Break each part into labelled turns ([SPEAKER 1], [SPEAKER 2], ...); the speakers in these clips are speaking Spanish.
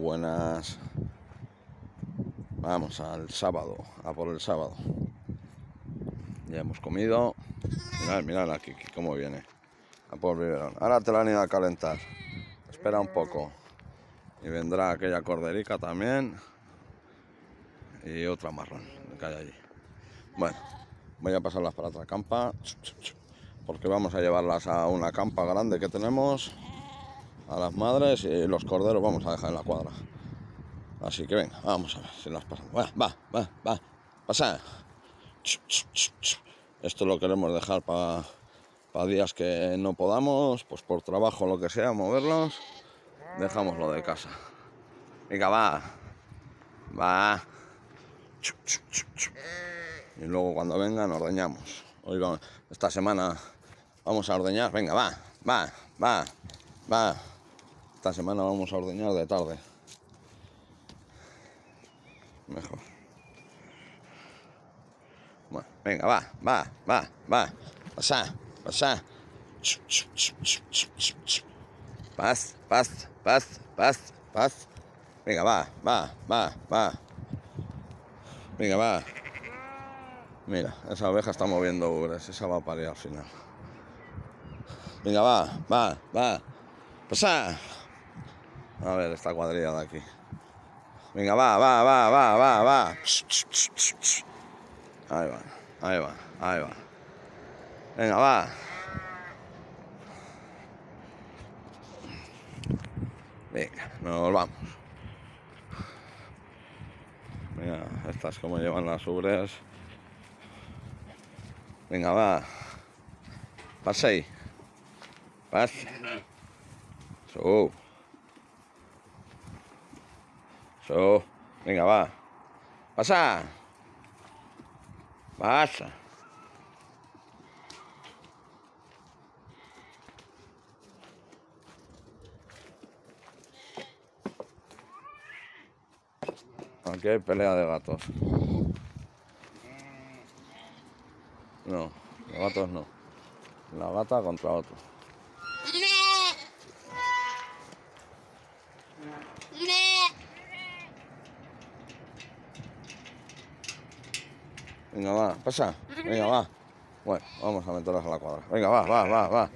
[SPEAKER 1] Buenas. Vamos al sábado, a por el sábado. Ya hemos comido. Mirad, mirad aquí cómo viene. A por biberón. Ahora te la han ido a calentar. Espera un poco. Y vendrá aquella corderica también. Y otra marrón que hay allí. Bueno, voy a pasarlas para otra campa. Porque vamos a llevarlas a una campa grande que tenemos a las madres y los corderos vamos a dejar en la cuadra. Así que venga, vamos a ver si las pasamos. Va, va, va, va, pasa. Esto lo queremos dejar para días que no podamos, pues por trabajo lo que sea, moverlos. Dejamos lo de casa. Venga, va. Va. Y luego cuando vengan ordeñamos. Hoy esta semana vamos a ordeñar. Venga, va, va, va, va. Esta semana vamos a ordeñar de tarde. Mejor. Bueno, venga, va, va, va, va. Pasa, pasa. Paz, paz, paz, paz, paz. Venga, va, va, va, va. Venga, va. Mira, esa oveja está moviendo ubres. Esa va a parir al final. Venga, va, va, va. Pasa. A ver esta cuadrilla de aquí. Venga, va, va, va, va, va, va. Ahí va, ahí va, ahí va. Venga, va. Venga, nos vamos. Mira, estas como llevan las ubres. Venga, va. Pasa ahí. Pasa. So. So, venga, va. Pasa. Pasa. Aquí hay pelea de gatos. No, los gatos no. La gata contra otro. Venga, va, pasa. Venga, va. Bueno, vamos a meterlas a la cuadra. Venga, va, va, va, va.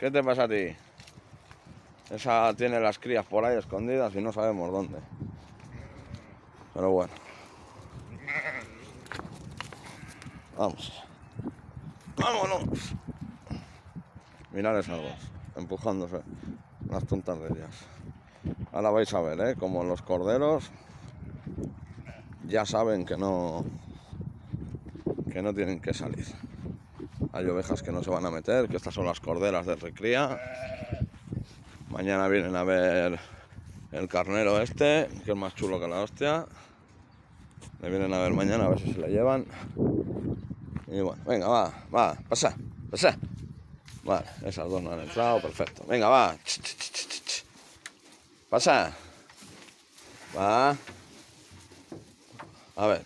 [SPEAKER 1] ¿Qué te pasa a ti? Esa tiene las crías por ahí escondidas y no sabemos dónde. Pero bueno. Vamos. ¡Vámonos! Mirad esas dos, empujándose las tontas de ellas. Ahora vais a ver, ¿eh? Como los corderos ya saben que no que no tienen que salir. Hay ovejas que no se van a meter, que estas son las corderas de recría. Mañana vienen a ver el carnero este, que es más chulo que la hostia. Le vienen a ver mañana a ver si se le llevan. Y bueno, venga, va, va, pasa, pasa. Vale, esas dos no han entrado, perfecto. Venga, va. Pasa. Va. A ver.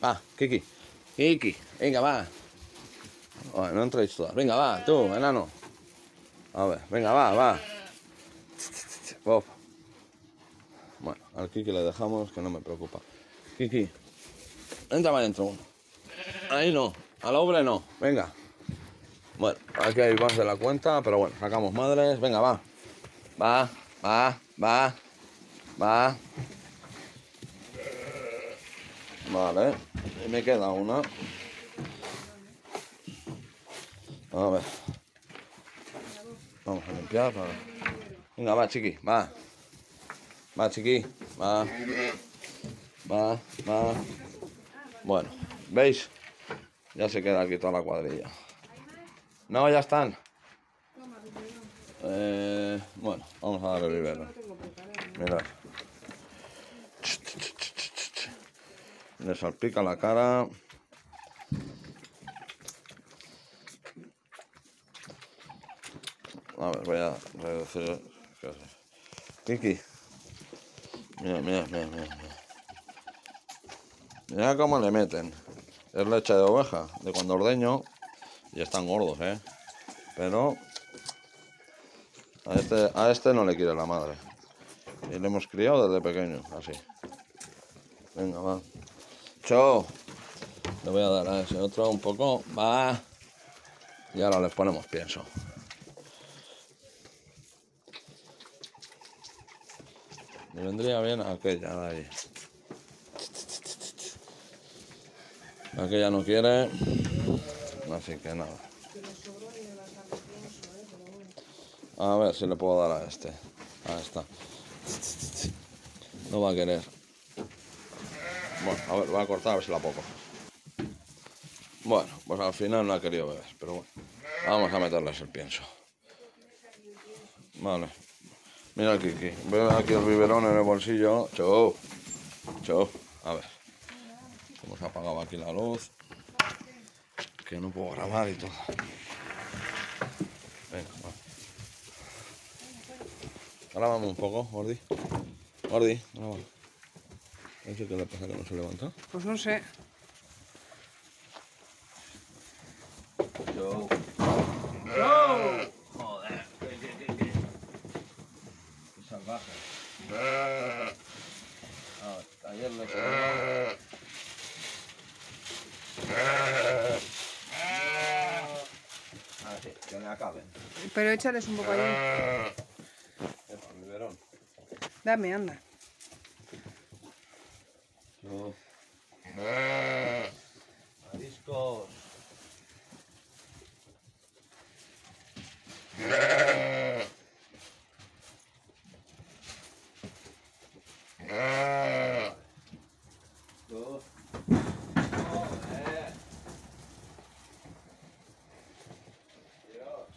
[SPEAKER 1] Va, Kiki. Kiki. Venga, va. no entréis todas. Venga, va, tú, enano. A ver, venga, va, va. Bueno, al Kiki le dejamos, que no me preocupa. Kiki, entra más adentro. Ahí no, a la no. Venga. Bueno, aquí hay más de la cuenta, pero bueno, sacamos madres. Venga, va. Va, va, va, va. Vale, y me queda una. A ver. Vamos a limpiar. Venga, va, chiqui, va. Va, chiqui, va. Va, va. Bueno, ¿veis? Ya se queda aquí toda la cuadrilla. No, ya están. Eh, bueno, vamos a darle. Mirad. Le salpica la cara. A ver, voy a reducir. Kiki. Mira, mira, mira, mira. Mira cómo le meten. Es leche de oveja, de cuando ordeño. Y están gordos, ¿eh? Pero A este, a este no le quiere la madre. Y le hemos criado desde pequeño, así. Venga, va. Cho. Le voy a dar a ese otro un poco. Va. Y ahora les ponemos pienso. Me vendría bien aquella de ahí. Aquella no quiere. Así que nada. A ver si le puedo dar a este. Ahí está. No va a querer. Bueno, a ver, voy a cortar a ver si la poco. Bueno, pues al final no ha querido beber, pero bueno. Vamos a meterles el pienso. Vale. Mira aquí, aquí. Veo aquí el biberón en el bolsillo. Chau. Chau. A ver. Hemos apagado aquí la luz. Que no puedo grabar y todo. Venga, va. Grábame un poco, Gordi. Gordi, graba. No sé qué le pasa que no se levanta.
[SPEAKER 2] Pues no sé.
[SPEAKER 1] Yo.
[SPEAKER 2] Joder.
[SPEAKER 1] Qué salvaje. A ver, ayer le salió. Así, que me acaben.
[SPEAKER 2] Pero échales un poco allí.
[SPEAKER 1] Epa, biberón.
[SPEAKER 2] Dame, anda.
[SPEAKER 1] Yo. Mariscos. Yo. Joder. Dios.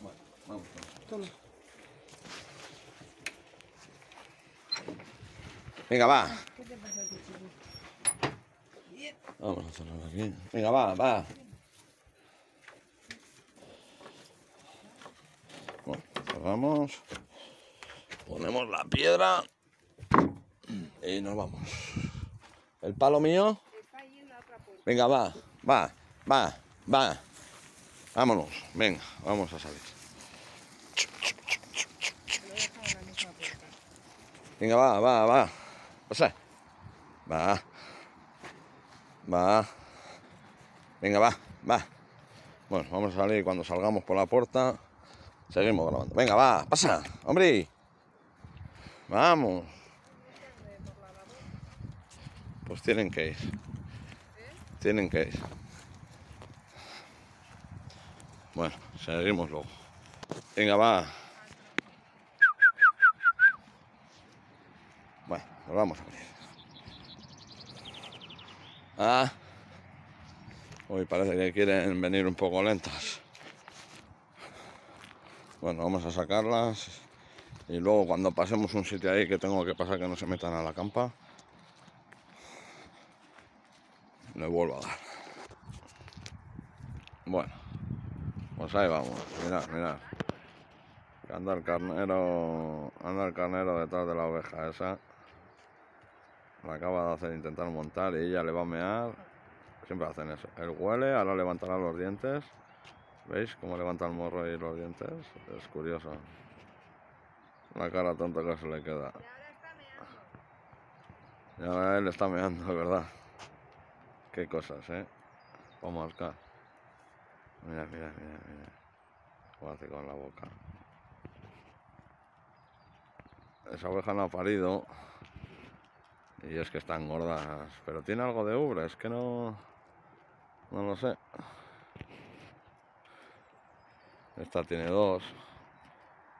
[SPEAKER 1] Bueno, vamos. vamos.
[SPEAKER 2] Toma.
[SPEAKER 1] Venga, va. Vamos a hacerlo aquí. Venga, va, va. Bueno, cerramos. Ponemos la piedra. Y nos vamos. ¿El palo mío? Venga, va, va, va, va. Vámonos. Venga, vamos a salir. Venga, va, va, va. Pasa. Va. Va. Venga, va, va. Bueno, vamos a salir cuando salgamos por la puerta. Seguimos grabando. Venga, va, pasa, hombre. Vamos. Pues tienen que ir. Tienen que ir. Bueno, seguimos luego. Venga, va. Nos vamos a abrir. Ah. Hoy parece que quieren venir un poco lentas. Bueno, vamos a sacarlas. Y luego cuando pasemos un sitio ahí que tengo que pasar que no se metan a la campa, le vuelvo a dar. Bueno, pues ahí vamos. Mirad, mirad. Anda el carnero, anda el carnero detrás de la oveja esa. La acaba de hacer intentar montar y ella le va a mear. Siempre hacen eso. Él huele, ahora levantará los dientes. ¿Veis cómo levanta el morro y los dientes? Es curioso. La cara tonta que se le queda. Y ahora él está meando, ¿verdad? Qué cosas, ¿eh? Vamos a marcar. Mira, mira, mira, mira. Cómo hace con la boca. Esa oveja no ha parido. Y es que están gordas. Pero tiene algo de ubre, es que no. No lo sé. Esta tiene dos.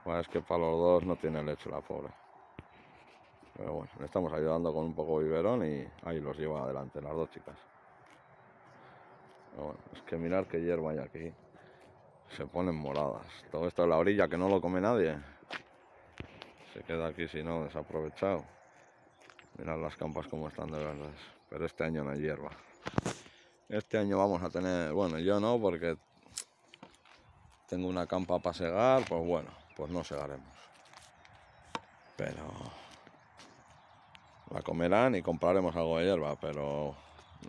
[SPEAKER 1] Bueno, es que para los dos no tiene leche la pobre. Pero bueno, le estamos ayudando con un poco de biberón y ahí los lleva adelante las dos chicas. Pero bueno, es que mirar qué hierba hay aquí. Se ponen moradas. Todo esto de la orilla que no lo come nadie. Se queda aquí si no desaprovechado. Mirad las campas como están de verdes. Pero este año no hay hierba. Este año vamos a tener, bueno, yo no, porque tengo una campa para segar, pues bueno, pues no segaremos. Pero la comerán y compraremos algo de hierba, pero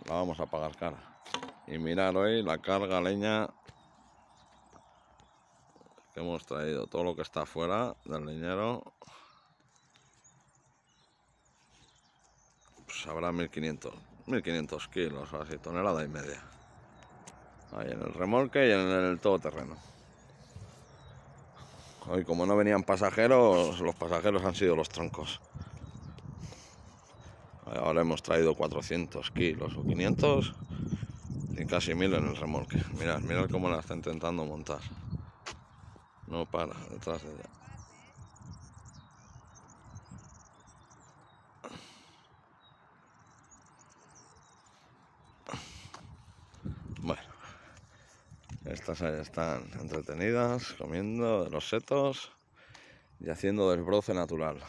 [SPEAKER 1] la vamos a pagar cara. Y mirar hoy la carga leña que hemos traído todo lo que está fuera del leñero. Pues habrá 1500, 1500 kilos, así, tonelada y media. Ahí en el remolque y en el todoterreno. Hoy como no venían pasajeros, los pasajeros han sido los troncos. Ahora hemos traído 400 kilos o 500 y casi 1000 en el remolque. Mirad, mirad cómo la está intentando montar. No para, detrás de ella. Estas ahí están entretenidas, comiendo de los setos y haciendo desbroce natural.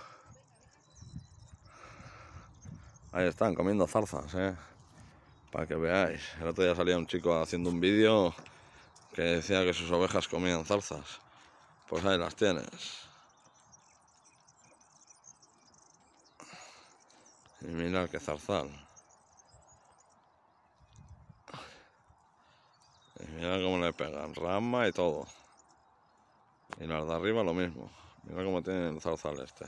[SPEAKER 1] Ahí están, comiendo zarzas, ¿eh? Para que veáis. El otro día salía un chico haciendo un vídeo que decía que sus ovejas comían zarzas. Pues ahí las tienes. Y mirad qué zarzal. Y mirad cómo le pegan, rama y todo. Y las de arriba lo mismo. Mira cómo tiene el zarzal este.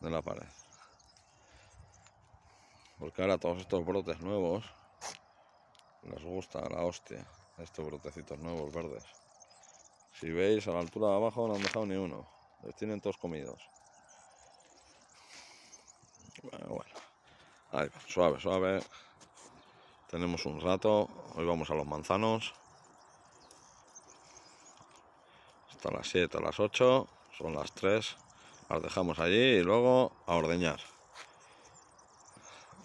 [SPEAKER 1] De la pared. Porque ahora todos estos brotes nuevos les gusta la hostia. Estos brotecitos nuevos verdes. Si veis, a la altura de abajo no han dejado ni uno. Los tienen todos comidos. Bueno, bueno. Ahí suave, suave. Tenemos un rato. Hoy vamos a los manzanos. Hasta las 7, a las 8. Son las 3. Las dejamos allí y luego a ordeñar.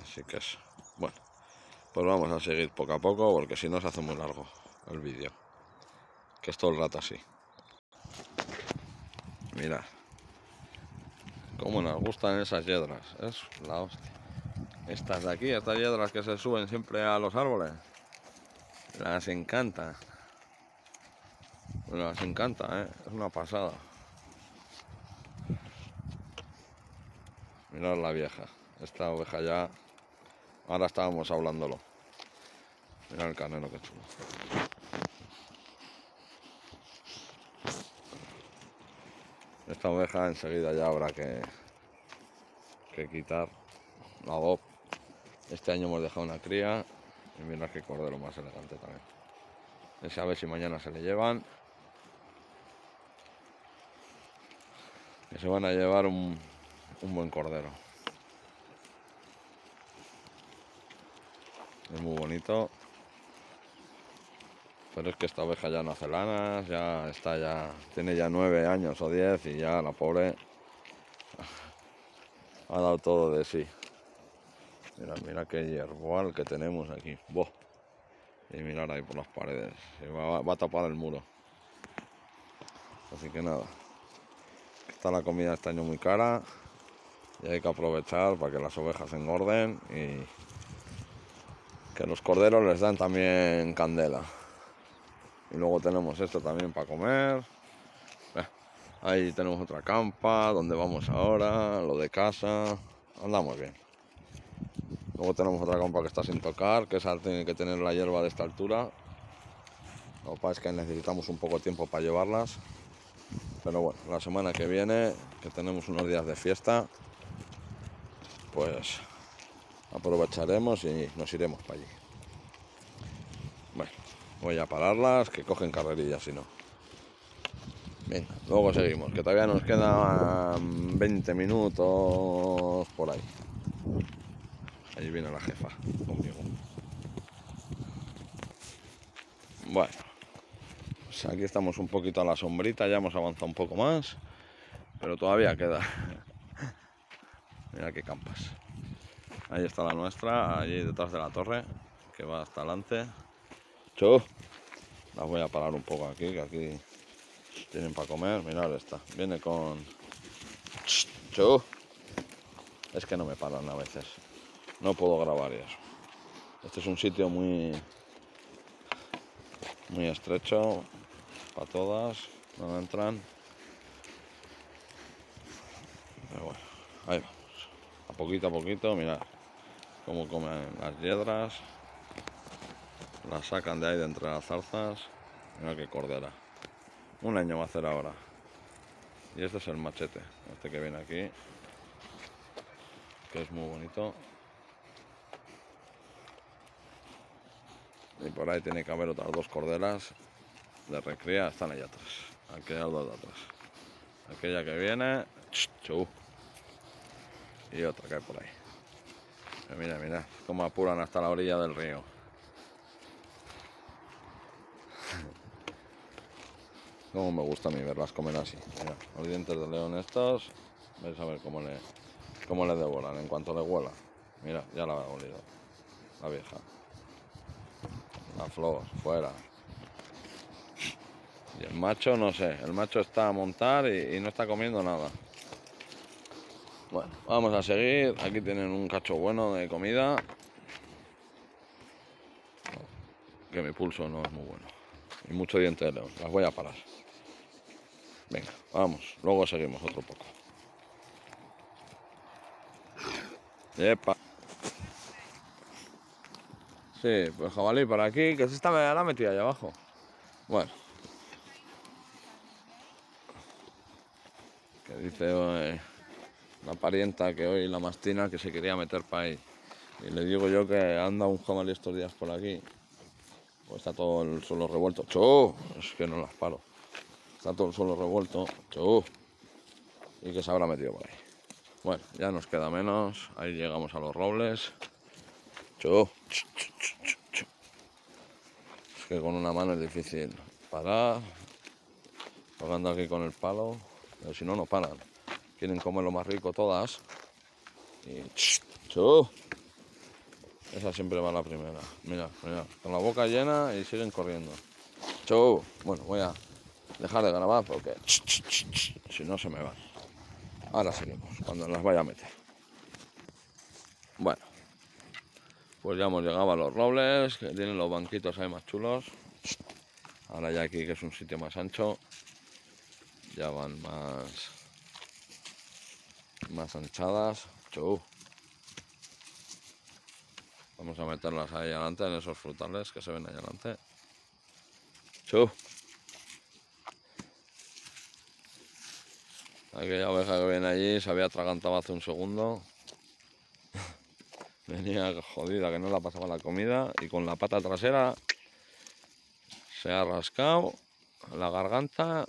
[SPEAKER 1] Así que es. Bueno, pues vamos a seguir poco a poco porque si no se hace muy largo el vídeo. Que es todo el rato así. Mirad. Cómo nos gustan esas hiedras. Es la hostia. Estas de aquí, estas hiedras que se suben siempre a los árboles. Las encanta. Las encanta, ¿eh? Es una pasada. Mirad la vieja. Esta oveja ya Ahora estábamos hablándolo. Mira el canelo que chulo. Esta oveja enseguida ya habrá que, que quitar la bob. Este año hemos dejado una cría y mira qué cordero más elegante también. Ese a ver si mañana se le llevan. Que se van a llevar un, un buen cordero. Es muy bonito. Pero es que esta oveja ya no hace lanas, ya está ya. Tiene ya nueve años o diez y ya la pobre ha dado todo de sí. Mira, mira qué hierboal que tenemos aquí. Y mirar ahí por las paredes. Va, va a tapar el muro. Así que nada. Está la comida este año muy cara. Y hay que aprovechar para que las ovejas engorden y que los corderos les dan también candela. Y luego tenemos esto también para comer. Eh, ahí tenemos otra campa, donde vamos ahora, lo de casa. Andamos bien. Luego tenemos otra campa que está sin tocar, que esa tiene que tener la hierba de esta altura. Lo que pasa es que necesitamos un poco de tiempo para llevarlas. Pero bueno, la semana que viene, que tenemos unos días de fiesta, pues aprovecharemos y nos iremos para allí. Bueno, voy a pararlas, que cogen carrerillas si no. Venga, luego seguimos, que todavía nos quedan 20 minutos por ahí. Allí viene la jefa conmigo. Bueno, pues aquí estamos un poquito a la sombrita, ya hemos avanzado un poco más, pero todavía queda. Mira qué campas. Ahí está la nuestra, allí detrás de la torre, que va hasta adelante. Chu, las voy a parar un poco aquí, que aquí tienen para comer. Mirad esta, viene con... Chu. Es que no me paran a veces. No puedo grabar eso. Este es un sitio muy... Muy estrecho para todas, no entran. Pero bueno, ahí vamos. A poquito a poquito, mirad cómo comen las hiedras. Las sacan de ahí de entre las zarzas. Mira qué cordera. Un año va a hacer ahora. Y este es el machete, este que viene aquí, que es muy bonito. Y por ahí tiene que haber otras dos corderas de recría, están allá atrás. Aquellas dos de atrás. Aquella que viene, chu. Y otra que hay por ahí. Mira, mira, cómo apuran hasta la orilla del río. Como me gusta a mí verlas comer así. Mira, los dientes de león estos, vais a ver cómo le, cómo le devoran en cuanto le huela. Mira, ya la ha olido, la vieja. La flor, fuera. Y el macho, no sé, el macho está a montar y, y no está comiendo nada. Bueno, vamos a seguir. Aquí tienen un cacho bueno de comida. Que mi pulso no es muy bueno. Y mucho diente de león. Las voy a parar. Venga, vamos. Luego seguimos otro poco. Epa. Sí, pues jabalí por aquí, que se está la metida allá abajo. Bueno. Que dice eh, la parienta que hoy la mastina que se quería meter para ahí. Y le digo yo que anda un jabalí estos días por aquí. Pues está todo el suelo revuelto. ¡Chu! Es que no las paro. Está todo el suelo revuelto. ¡Chu! Y que se habrá metido por ahí. Bueno, ya nos queda menos. Ahí llegamos a los robles. ¡Chu! Que con una mano es difícil parar. Tocando aquí con el palo. Pero si no, no paran. Quieren comer lo más rico todas. Y ch, chu. Esa siempre va la primera. Mira, mira. Con la boca llena y siguen corriendo. Chu. Bueno, voy a dejar de grabar porque si no se me van. Ahora seguimos, cuando las vaya a meter. Bueno. Pues ya hemos llegado a los robles, que tienen los banquitos ahí más chulos. Ahora ya aquí que es un sitio más ancho, ya van más más anchadas. Chu. Vamos a meterlas ahí adelante en esos frutales que se ven ahí adelante. Chu. Aquella oveja que viene allí se había atragantado hace un segundo. Venía jodida que no la pasaba la comida y con la pata trasera se ha rascado la garganta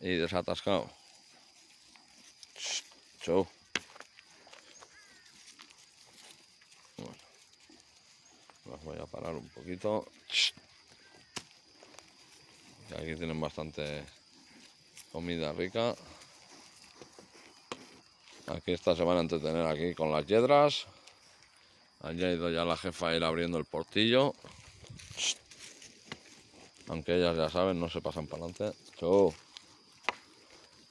[SPEAKER 1] y desatascado. Chu. Bueno, las voy a parar un poquito. Y aquí tienen bastante comida rica. Aquí estas se van a entretener aquí con las yedras. Allí ha ido ya la jefa a ir abriendo el portillo. Aunque ellas ya saben, no se pasan para adelante.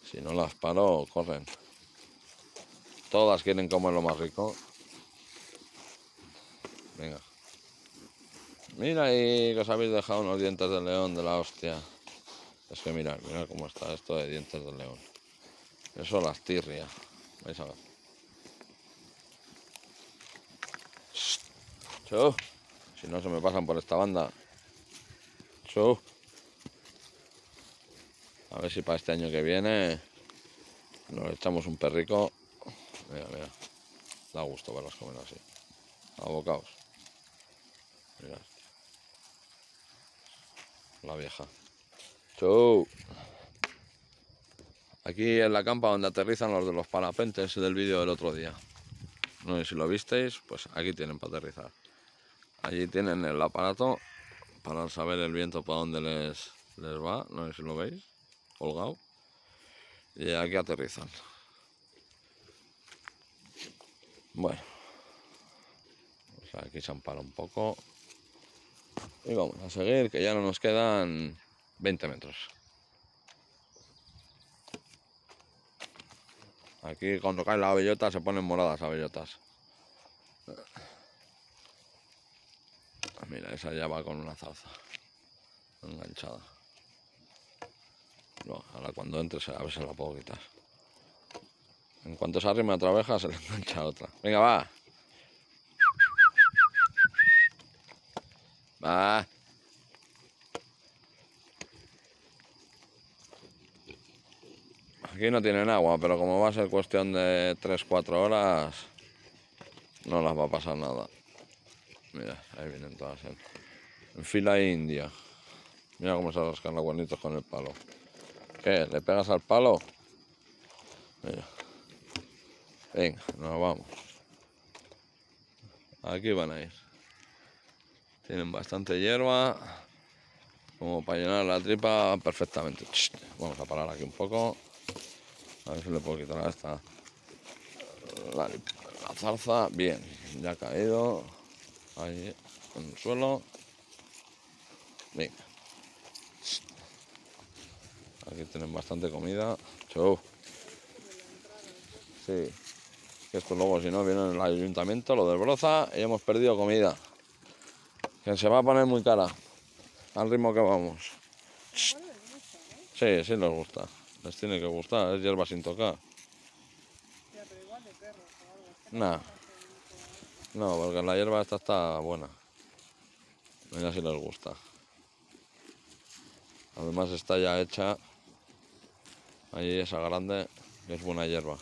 [SPEAKER 1] Si no las paro, corren. Todas quieren comer lo más rico. Venga. Mira ahí que os habéis dejado unos dientes de león de la hostia. Es que mirad, mirad cómo está esto de dientes de león. Eso las tirria. Vais a ver. Si no se me pasan por esta banda. Chu. A ver si para este año que viene nos echamos un perrico. Mira, mira. Da gusto verlas comer así. Abocaos. Mirad. La vieja. Chu. Aquí en la campa donde aterrizan los de los parapentes del vídeo del otro día. No sé si lo visteis, pues aquí tienen para aterrizar. Allí tienen el aparato para saber el viento para dónde les, les va. No sé si lo veis, colgado. Y aquí aterrizan. Bueno, pues aquí se ampara un poco. Y vamos a seguir, que ya no nos quedan 20 metros. Aquí cuando cae la bellota se ponen moradas las bellotas. Mira, esa ya va con una zarza enganchada. No, ahora cuando entre a ver si la puedo quitar. En cuanto se arrima otra abeja se le engancha otra. Venga, va. Va. Aquí no tienen agua, pero como va a ser cuestión de 3-4 horas, no las va a pasar nada. Mira, ahí vienen todas en, en fila india. Mira cómo se rascan los buenitos con el palo. ¿Qué? ¿Le pegas al palo? Mira. Venga, nos vamos. Aquí van a ir. Tienen bastante hierba. Como para llenar la tripa perfectamente. Vamos a parar aquí un poco. A ver si le puedo quitar a esta la, la zarza. Bien, ya ha caído. Ahí en el suelo. Venga. Aquí tienen bastante comida. Chau. Sí. Esto luego, si no, viene el ayuntamiento, lo desbroza y hemos perdido comida. Que se va a poner muy cara. Al ritmo que vamos. Sí, sí les gusta. Les tiene que gustar. Es hierba sin tocar. No. No, porque la hierba esta está buena. Mira si les gusta. Además está ya hecha. Ahí esa grande, es buena hierba.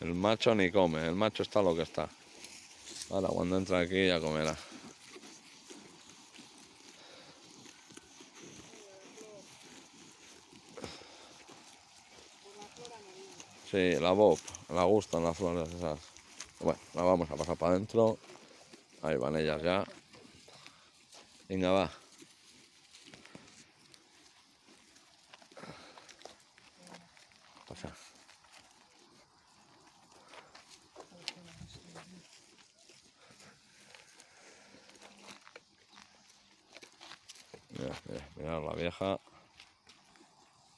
[SPEAKER 1] El macho ni come, el macho está lo que está. Ahora cuando entra aquí ya comerá. Sí, la bob, la gustan las flores esas. Bueno, la vamos a pasar para adentro. Ahí van ellas ya. Venga, va. Pasa. Mira, mira, mira la vieja.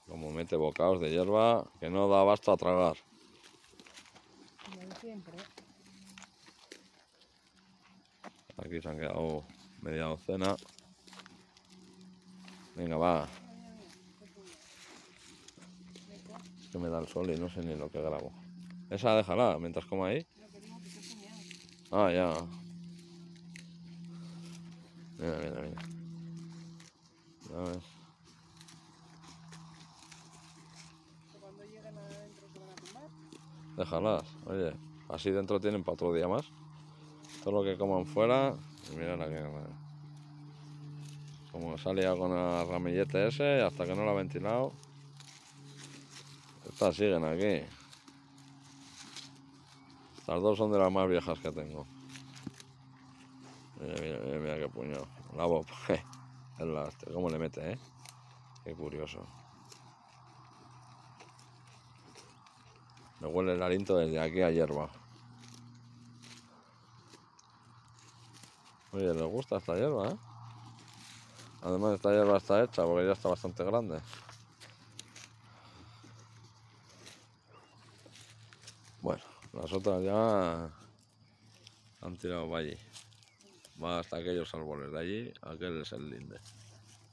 [SPEAKER 1] Como mete bocados de hierba que no da abasto a tragar. Aquí se han quedado media docena. Venga, va. Es que me da el sol y no sé ni lo que grabo. Esa déjala mientras como ahí. Ah, ya. Mira, mira, mira. Ya ves.
[SPEAKER 2] Cuando lleguen adentro se van a tumbar.
[SPEAKER 1] Déjalas. Oye, así dentro tienen para otro día más. Todo lo que coman fuera. Y mira la que. Como se ha liado con el ramillete ese, hasta que no lo ha ventilado. Estas siguen aquí. Estas dos son de las más viejas que tengo. Mira, mira, mira, mira qué puñado. La bob. Es la, ¿Cómo le mete, eh? Qué curioso. Me huele el aliento desde aquí a hierba. Oye, les gusta esta hierba, ¿eh? Además, esta hierba está hecha porque ya está bastante grande. Bueno, las otras ya han tirado para allí. Va hasta aquellos árboles de allí. Aquel es el linde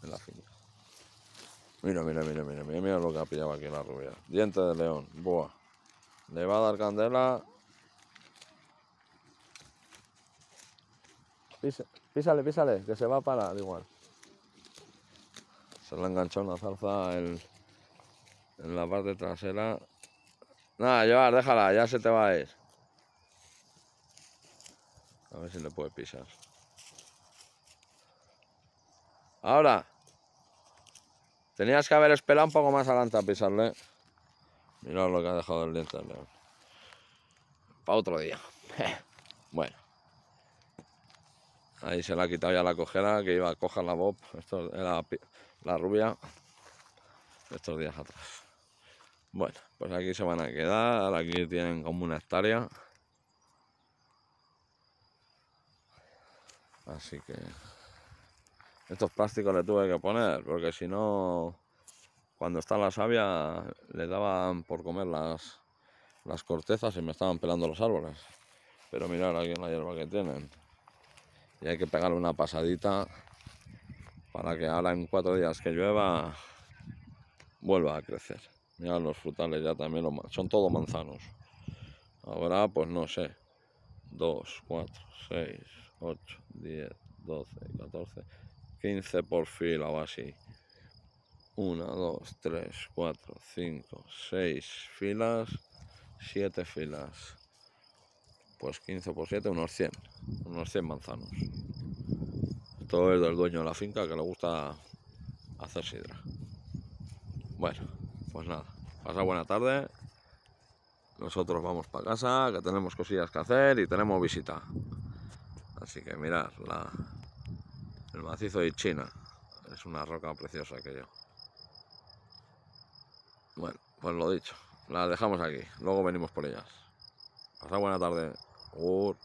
[SPEAKER 1] de la finca. Mira, mira, mira, mira, mira, mira lo que ha pillado aquí la rubia. Diente de león. Buah. Le va a dar candela. Písale, písale, que se va a parar igual. Se le ha enganchado una zarza el- en la parte trasera. Nada, llevar, déjala, ya se te va a ir. A ver si le puede pisar. Ahora. Tenías que haber esperado un poco más adelante a pisarle. Mirad lo que ha dejado el león. Para otro día. bueno. Ahí se le ha quitado ya la cojera que iba a coger la bob. Esto era la rubia. Estos días atrás. Bueno, pues aquí se van a quedar. Aquí tienen como una hectárea. Así que estos plásticos le tuve que poner, porque si no, cuando está la savia, le daban por comer las, las cortezas y me estaban pelando los árboles. Pero mirad aquí la hierba que tienen. Y hay que pegarle una pasadita para que ahora en cuatro días que llueva vuelva a crecer. Mirad los frutales ya también, los son todos manzanos. Ahora, pues no sé, 2, 4, 6, 8, 10, 12, 14, 15 por fila o así. 1, 2, 3, 4, 5, 6 filas, 7 filas. Pues 15 por 7, unos 100, unos 100 manzanos. Esto es del dueño de la finca que le gusta hacer sidra. Bueno, pues nada, pasa buena tarde. Nosotros vamos para casa, que tenemos cosillas que hacer y tenemos visita. Así que mirad, la, el macizo de China. Es una roca preciosa aquello. Bueno, pues lo dicho. Las dejamos aquí. Luego venimos por ellas. Pasa buena tarde. Agur.